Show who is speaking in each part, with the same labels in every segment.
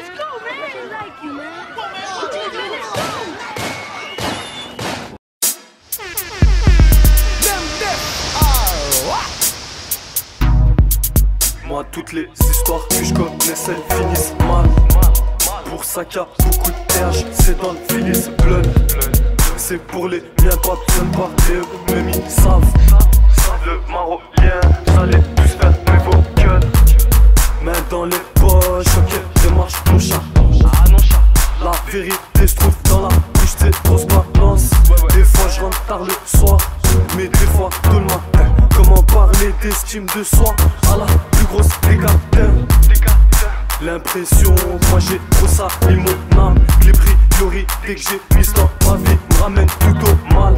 Speaker 1: let's go. I like you, man.
Speaker 2: Moi, toutes les histoires que je connaissais finissent mal. Pour ça qu'il y a beaucoup de terge, c'est dans le finis blood. C'est pour les miens, pas besoin de parler, eux, même ils savent. Le marolien, j'allais tous faire nouveau gun. Main dans les vérité se trouve dans la bouche, c'est grosse balance. Des fois je rentre tard le soir, mais des fois tôt le matin. Comment parler d'estime de soi à la plus grosse des capteurs L'impression, moi j'ai trop ça, et mon âme. Les priorités que j'ai mises dans ma vie me ramènent tout au mal.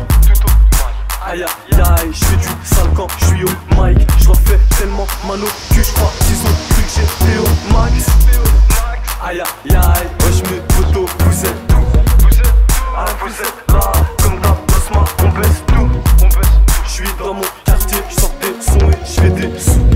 Speaker 2: Aïe aïe aïe, je fais du sale quand je suis au mic. Je fais tellement au cul, je crois qu'ils ont this.